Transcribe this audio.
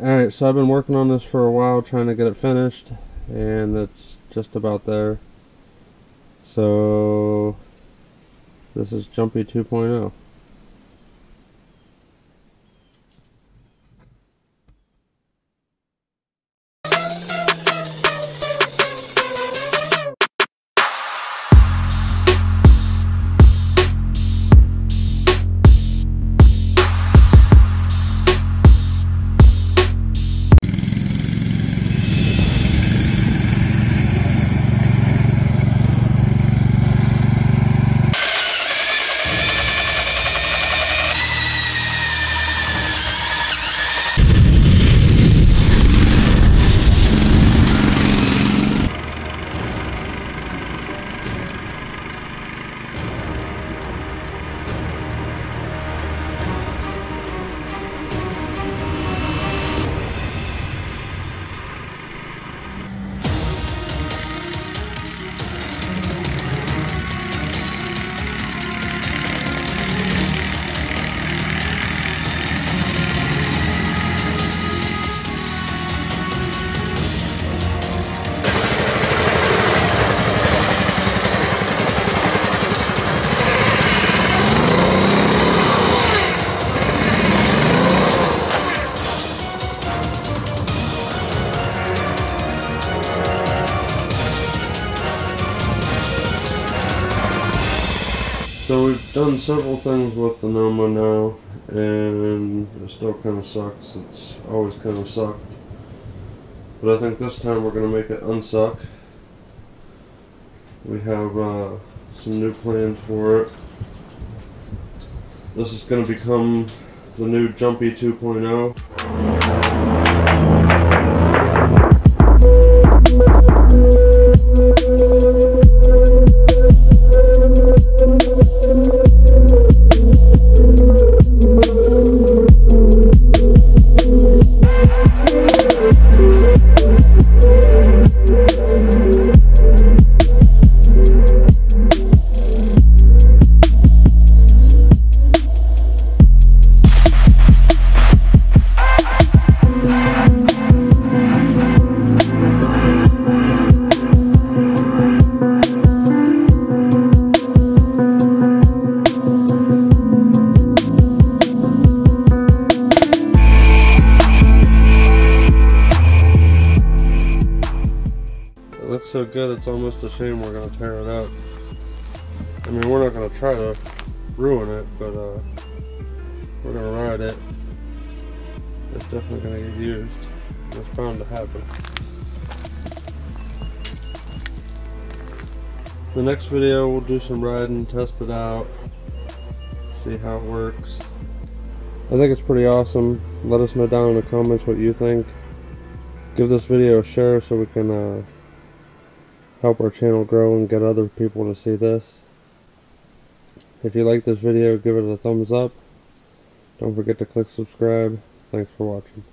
Alright, so I've been working on this for a while trying to get it finished and it's just about there. So this is Jumpy 2.0. So we've done several things with the Noma now, and it still kind of sucks. It's always kind of sucked. But I think this time we're going to make it unsuck. We have uh, some new plans for it. This is going to become the new Jumpy 2.0. looks so good, it's almost a shame we're gonna tear it up. I mean, we're not gonna try to ruin it, but uh, we're gonna ride it. It's definitely gonna get used. It's bound to happen. The next video, we'll do some riding, test it out, see how it works. I think it's pretty awesome. Let us know down in the comments what you think. Give this video a share so we can uh, help our channel grow and get other people to see this. If you like this video, give it a thumbs up. Don't forget to click subscribe. Thanks for watching.